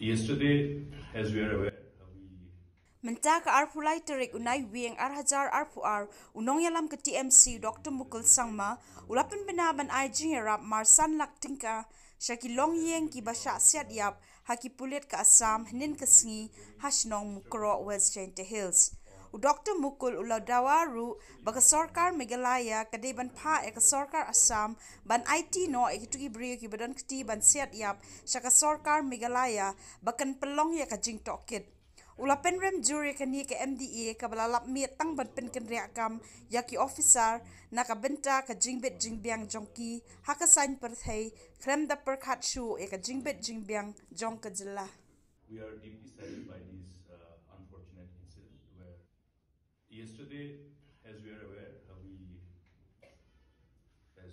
Yesterday, as we are aware, ka arpulai terik unai wieng ar hajar arpu ar unong yalam ke TMC Dr. Mukul Sangma ulapan benaban ai jingerap marsan lak tingka shaki long yeng ki basha siat yap haki pulit ka Assam nin kesngi hasnong mukro West Jainte Hills. Udoktor Mukul Uladawaru Bagasorkar Megalaya Kadeban Pa Ekasorkar Assam Ban IT No Ekituki Brio Kibadan Kti Ban Siat Yap Shakasorkar Megalaya Bakan Pelong Yaka Jing Tokit Ula Penrem Jury Kani Ke MDA Kabala Lapmi Tang Ban Penken Reakam Yaki Officer Naka Benta bet Jingbet Jingbiang Jongki Haka Sain Perthai Krem Da Perkhat Shu bet Jingbet Jingbiang jong Jilla We are deeply saddened by this yesterday, as we are aware, uh, we as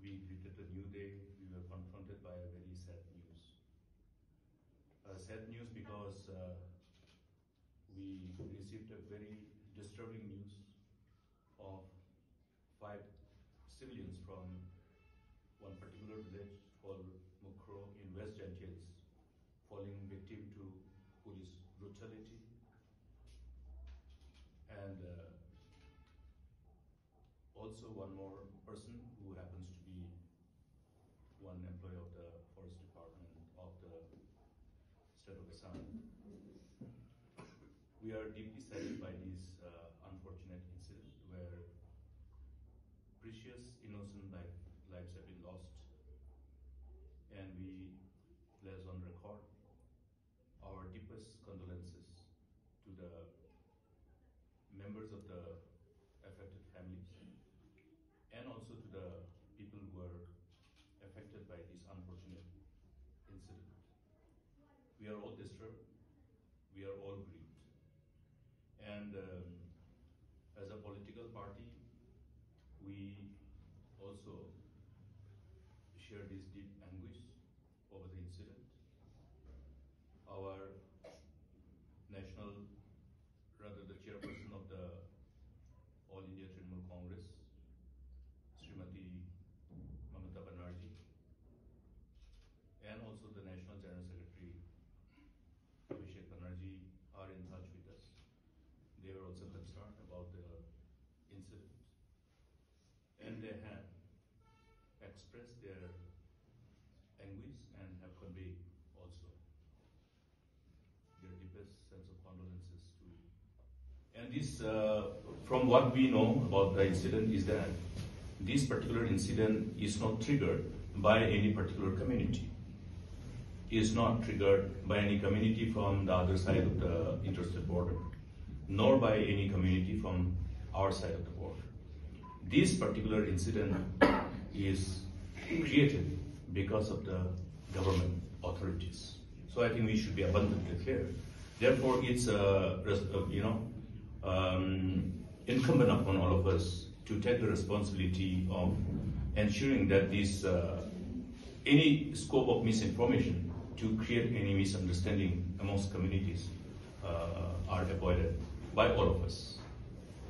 we greeted a new day, we were confronted by a very sad news. Sad news because uh, we received a very disturbing news of five civilians from one particular village called Mukroh in West Gentiles falling victim to police brutality and uh, also one more person who happens to be one employee of the forest department of the state of Assam. We are deeply saddened by this uh, unfortunate incident where precious innocent life, lives have been lost and we place on record our deepest condolences to the members of the affected families and also to the people who are affected by this unfortunate incident. We are all disturbed, we are all grieved. And um, as a political party, we also share this deep anguish over the incident. Our national, rather the chairperson of the All India Trinamool Congress, Srimati Mamata Banerjee, and also the National General Secretary Abhishek Banerjee are in touch with us. They were also concerned about the incident. And they have expressed their anguish and have conveyed also their deepest sense of condolences to. And this, uh, from what we know about the incident, is that this particular incident is not triggered by any particular community. Is not triggered by any community from the other side of the interstate border, nor by any community from our side of the border. This particular incident is created because of the government authorities. So I think we should be abundantly clear. Therefore, it's uh, uh, you know um, incumbent upon all of us to take the responsibility of ensuring that this uh, any scope of misinformation to create any misunderstanding amongst communities uh, are avoided by all of us.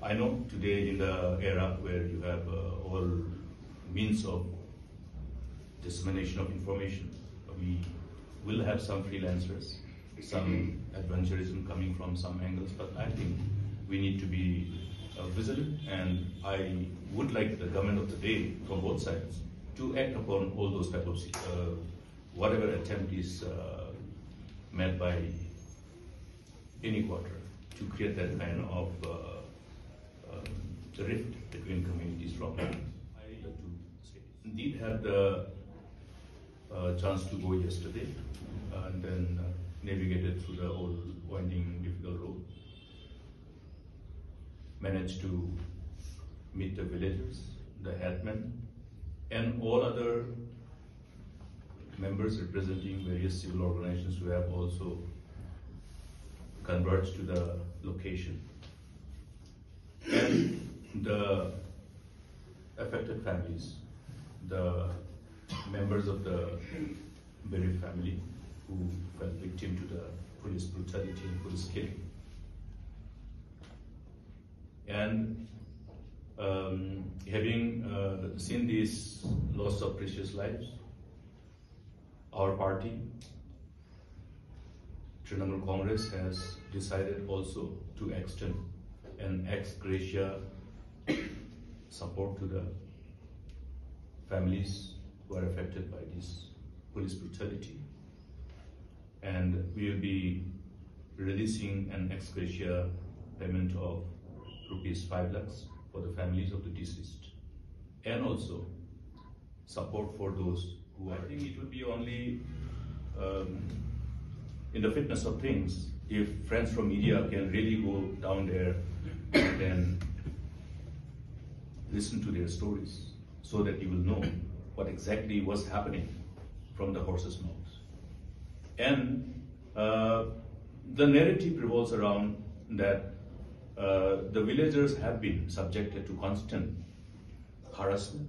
I know today in the era where you have uh, all means of dissemination of information, we will have some freelancers, some adventurism coming from some angles, but I think we need to be uh, vigilant and I would like the government of the day from both sides to act upon all those type of, uh, whatever attempt is uh, made by any quarter to create that kind of uh, um, rift between communities from. I to say, indeed had the uh, chance to go yesterday and then uh, navigated through the old winding, difficult road. Managed to meet the villagers, the headmen, and all other members representing various civil organizations who have also converged to the location. The affected families, the members of the bereaved family who fell victim to the police brutality and police killing. And um, having uh, seen this loss of precious lives, our party, Trinamool Congress, has decided also to extend an ex gratia support to the families who are affected by this police brutality. And we will be releasing an ex gratia payment of rupees 5 lakhs for the families of the deceased. And also support for those who. I think it would be only um, in the fitness of things if friends from media can really go down there and then listen to their stories so that you will know what exactly was happening from the horse's mouth. And uh, the narrative revolves around that uh, the villagers have been subjected to constant harassment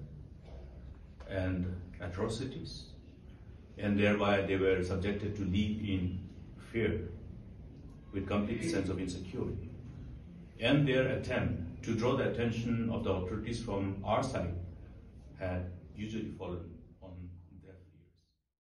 and atrocities, and thereby they were subjected to live in fear with complete sense of insecurity. And their attempt to draw the attention of the authorities from our side had usually fallen